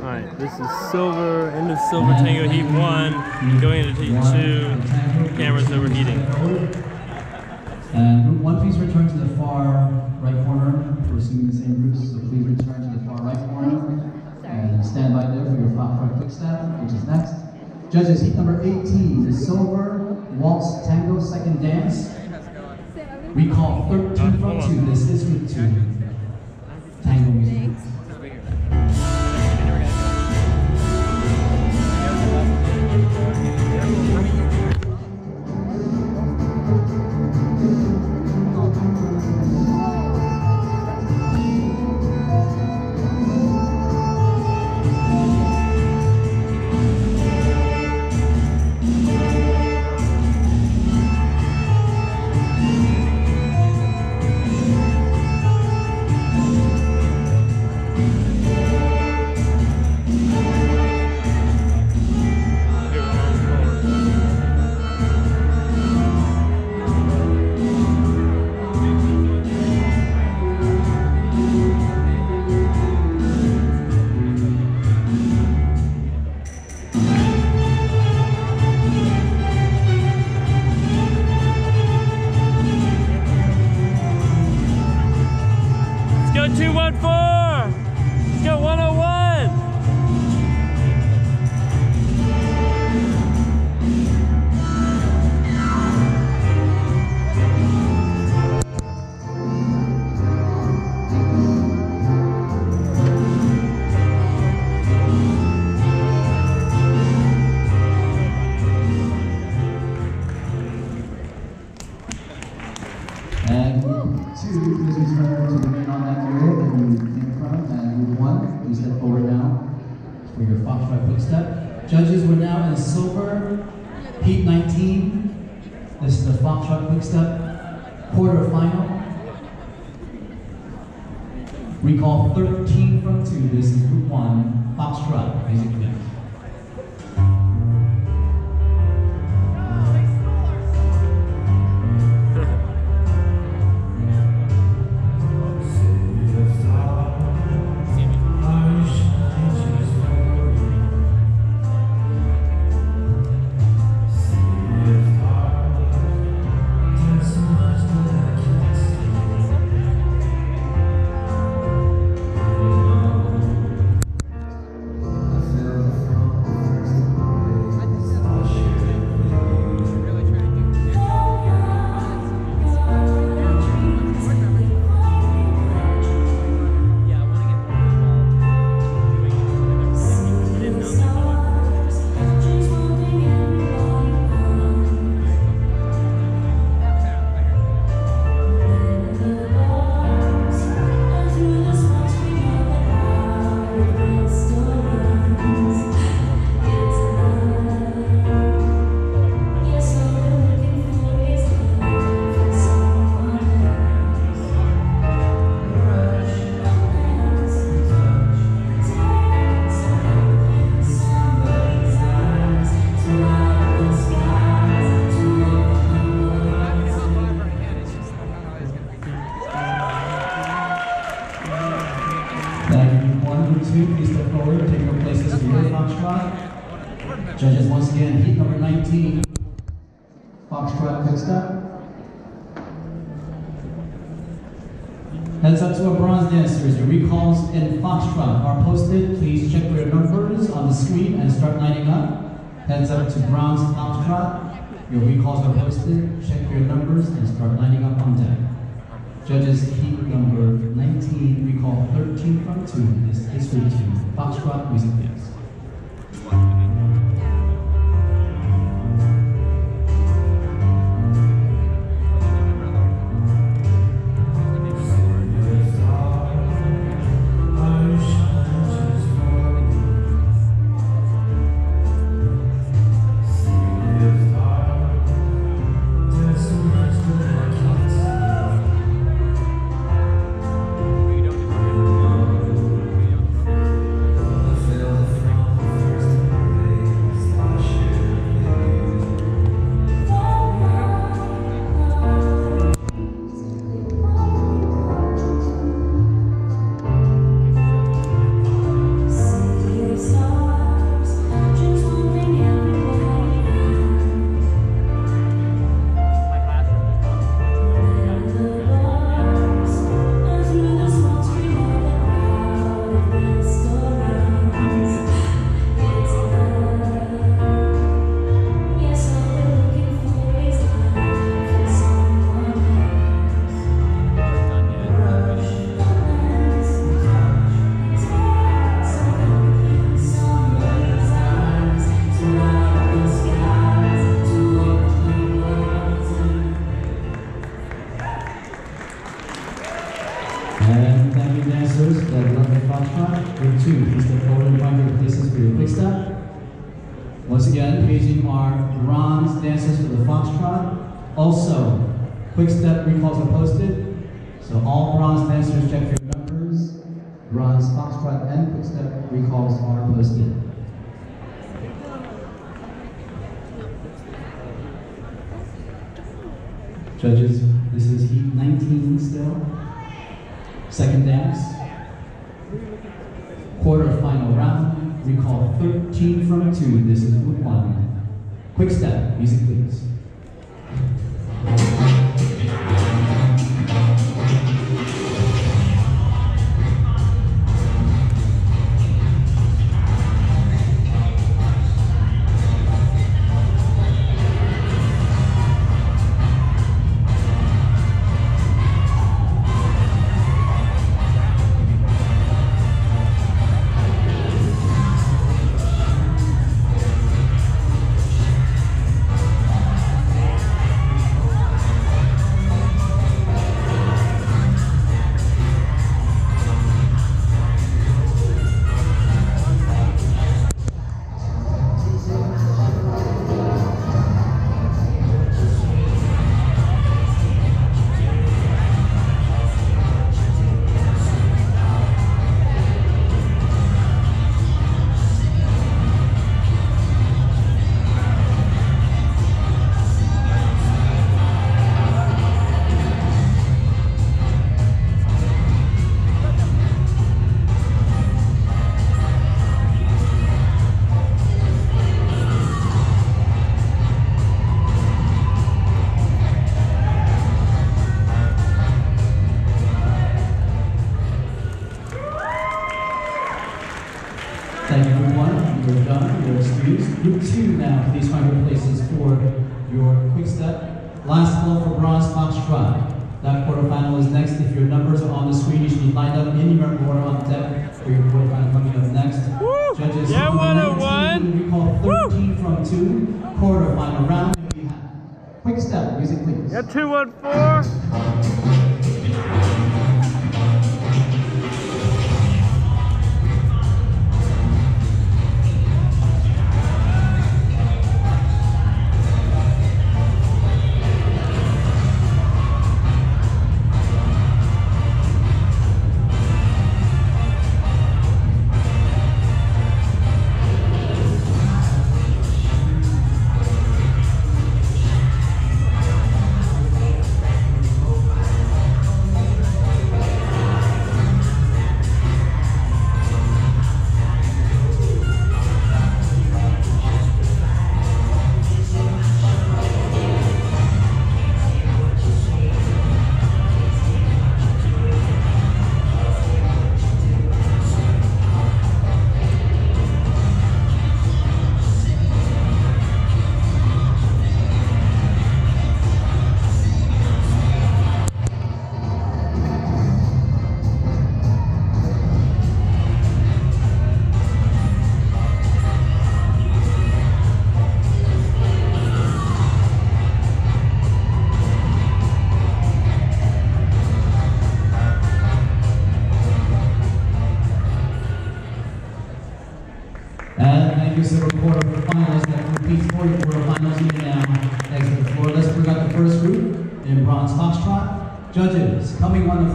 Alright, this is silver, end of silver tango heat one, going into heat two, camera's overheating. And group one, please return to the far right corner. We're assuming the same groups, so please return to the far right corner. And stand by there for your Foxtrot quick step, which is next. Judges, heat number 18, the silver waltz tango second dance. We call 13 from 2. This is group 2. Tango music. Judges, we're now in silver, heat 19. This is the Foxtrot quick step quarterfinal. We call 13 from 2. This is group 1, Foxtrot. Music next. Judges, once again, heat number 19, Foxtrot quick step. Heads up to our bronze dancers. Your recalls in Foxtrot are posted. Please check your numbers on the screen and start lining up. Heads up to bronze Foxtrot. Your recalls are posted. Check your numbers and start lining up on deck. Judges heat number 19, recall 13 from 2. This is for 2. Foxtrot music dance. Group two, please step forward places for your quick step. Once again, paging our bronze dancers for the Foxtrot. Also, quick step recalls are posted. So all bronze dancers check your numbers. Bronze Foxtrot and quick step recalls are posted. Judges, this is heat 19 still. Second dance. Quarterfinal round. Recall 13 from 2. This is 1. Quick step. Music please. Group two now, please find your places for your quick step. Last call for bronze foxtrot. That quarterfinal is next. If your numbers are on the screen, you should be lined up in your order on deck for your quarterfinal coming up next. Woo! Judges, Yeah, number 101. We call 13 from two. Quarterfinal round. We have quick step. Music, please. Yeah, 214.